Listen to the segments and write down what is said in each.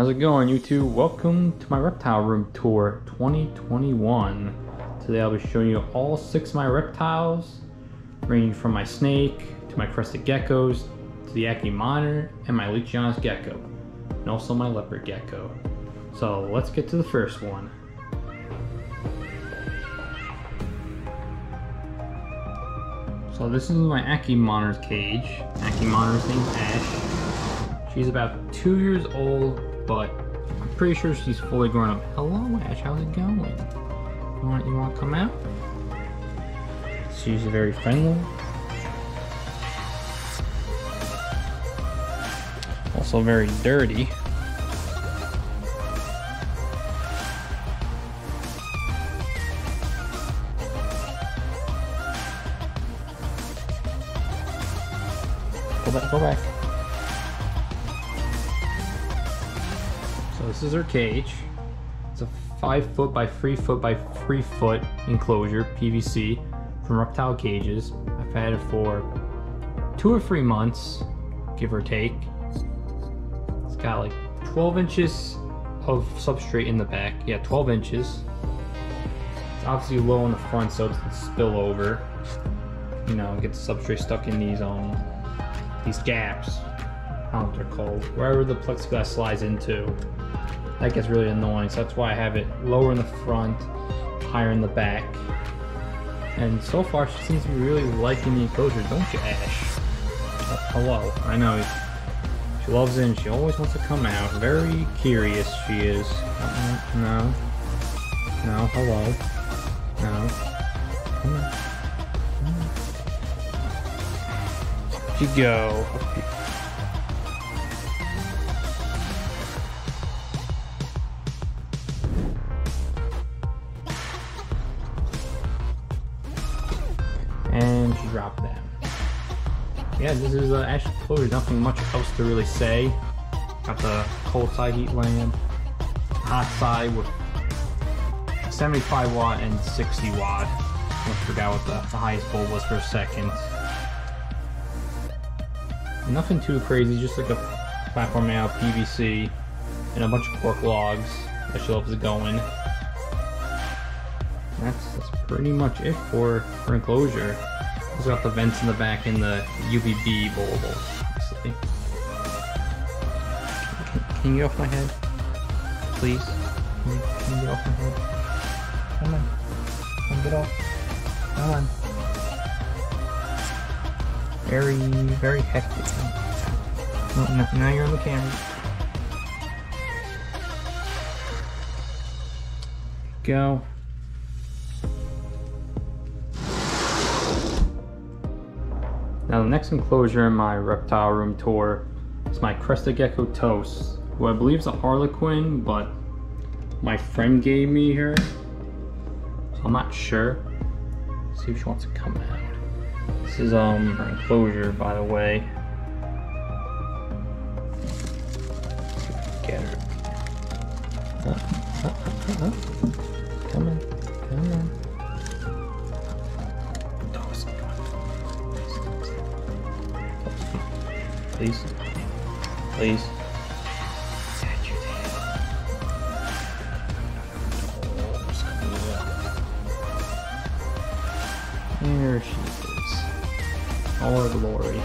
How's it going YouTube? Welcome to my reptile room tour 2021. Today I'll be showing you all six of my reptiles, ranging from my snake to my crested geckos to the Ackie monitor and my Leachianus gecko, and also my leopard gecko. So let's get to the first one. So this is my Ackie monitor's cage. Ackie monitor's name's Ash. She's about two years old but I'm pretty sure she's fully grown up. Hello, Ash. How's it going? You want you want to come out? She's very friendly. Also very dirty. Go back, go back. So this is her cage. It's a five foot by three foot by three foot enclosure, PVC, from Reptile Cages. I've had it for two or three months, give or take. It's got like 12 inches of substrate in the back. Yeah, 12 inches. It's obviously low in the front so it doesn't spill over. You know, get the substrate stuck in these um these gaps. I don't know what they're called. Wherever the plexiglass slides into that gets really annoying. So that's why I have it lower in the front, higher in the back. And so far, she seems to be really liking the enclosure, don't you, Ash? Oh, hello. I know. She loves it and she always wants to come out. Very curious she is. Uh, no. No, hello. No. Come on. Come on. Up you go. Yeah, this is uh, actually closure. Nothing much else to really say. Got the cold side heat lamp, hot side with 75 watt and 60 watt. I forgot what the, the highest bulb was for a second. Nothing too crazy, just like a platform now, PVC, and a bunch of cork logs that she loves going. That's, that's pretty much it for, for enclosure. Also got the vents in the back and the UVB obviously. Can, you get off my head? Please? Can you, can you get off my head? Come on. Come on, get off. Come on. Very, very hectic. Oh, now you're on the camera. Go. Now the next enclosure in my reptile room tour is my crested gecko Toast, who I believe is a harlequin, but my friend gave me her, so I'm not sure. Let's see if she wants to come out. This is um her enclosure, by the way. Get her. Uh, uh, uh, come on, come on. Please. Please. There she is. All her glory.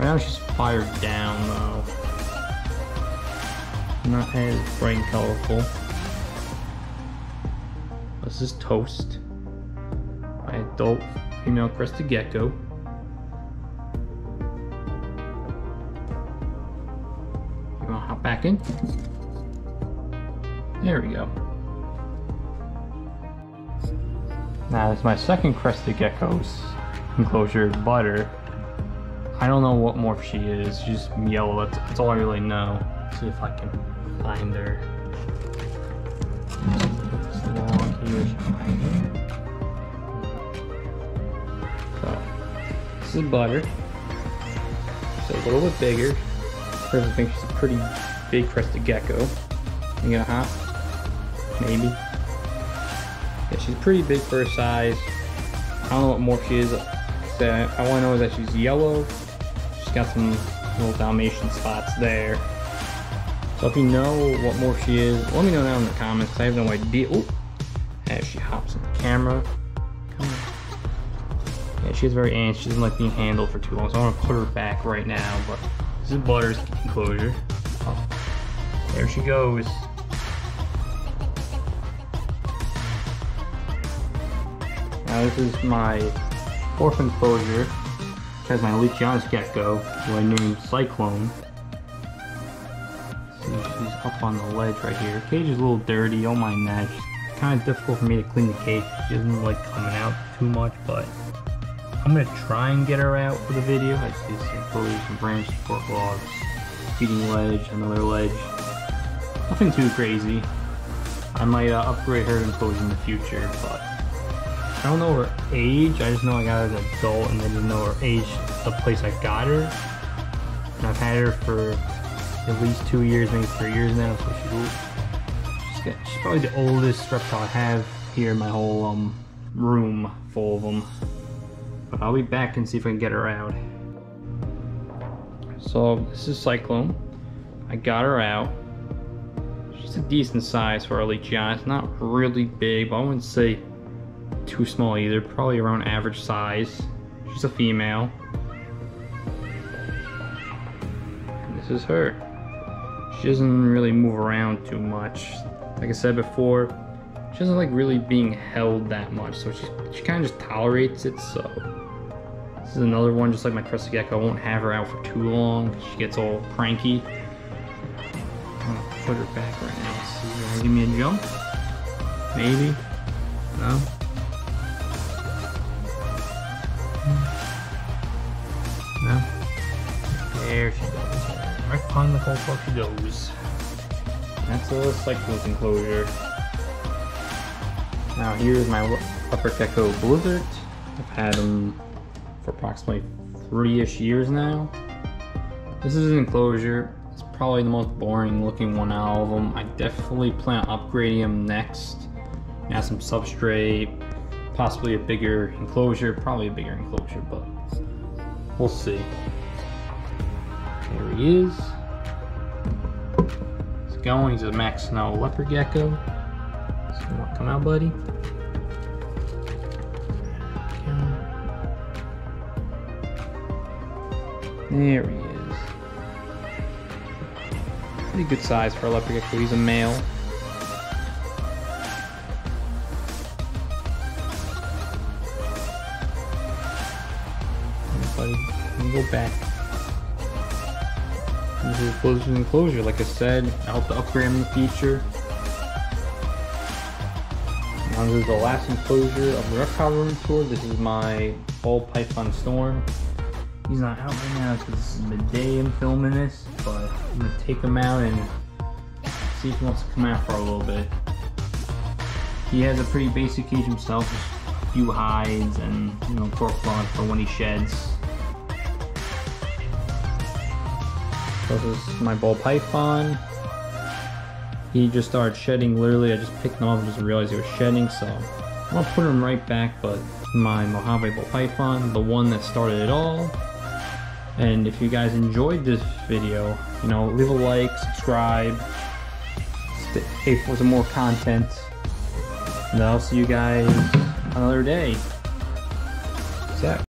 Right now she's fired down though. Not as bright colorful. This is Toast. My adult female crested gecko. In. There we go. Now it's my second crested gecko's enclosure, Butter. I don't know what morph she is, she's yellow, that's, that's all I really know. Let's see if I can find her. So, this is Butter. She's a little bit bigger, person thinks she's pretty big crested gecko. You got hot? Maybe. Yeah, she's pretty big for her size. I don't know what morph she is. All I want to know is that she's yellow. She's got some little Dalmatian spots there. So if you know what more she is, let me know down in the comments. I have no idea. Oh, as she hops in the camera. Come on. Yeah, she's very anxious. She doesn't like being handled for too long, so I'm gonna put her back right now. But this is Butter's enclosure. Oh, there she goes. Now this is my fourth enclosure. Has my Leachianus gecko, who I named Cyclone. See, she's up on the ledge right here. Cage is a little dirty, don't mind that. It's kind of difficult for me to clean the cage. She doesn't like coming out too much, but I'm gonna try and get her out for the video. I see some enclosures, some branch support logs, feeding ledge, another ledge. Nothing too crazy. I might uh, upgrade her enclosure in the future, but I don't know her age. I just know I got her as an adult, and I didn't know her age. The place I got her, and I've had her for at least two years, maybe three years now. So she's she's, got, she's probably the oldest reptile I have here in my whole um room full of them. But I'll be back and see if I can get her out. So this is Cyclone. I got her out. She's a decent size for a Leachiana. It's not really big, but I wouldn't say too small either. Probably around average size. She's a female. And this is her. She doesn't really move around too much. Like I said before, she doesn't like really being held that much, so she, she kind of just tolerates it, so. This is another one, just like my crested gecko. I won't have her out for too long. She gets all cranky. I'm put her back right now. See, you wanna give me a jump? Maybe? No? No? There she goes. Right behind the whole fuck she goes. That's a cyclone enclosure. Now here's my leopard gecko blizzard. I've had him for approximately three-ish years now. This is an enclosure. Probably the most boring looking one out of them. I definitely plan on upgrading him next. Add some substrate, possibly a bigger enclosure, probably a bigger enclosure, but we'll see. There he is. He's going. He's a Mack Snow leopard gecko. Come out, buddy? There he is. Pretty good size for a leopard gecko. He's a male. Buddy, go back. This is closure enclosure. Like I said, I'll to upgrade in the future. Now this is the last enclosure of the reptile room tour. This is my ball python storm. He's not out right now because this is midday I'm filming this, but I'm gonna take him out and see if he wants to come out for a little bit. He has a pretty basic cage himself, just a few hides and you know cork cloth for when he sheds. This is my ball python. He just started shedding literally, I just picked him up and just realized he was shedding, so I'm gonna put him right back, but my Mojave ball python, the one that started it all. And if you guys enjoyed this video, you know, leave a like, subscribe, stay for some more content. And I'll see you guys another day. Out.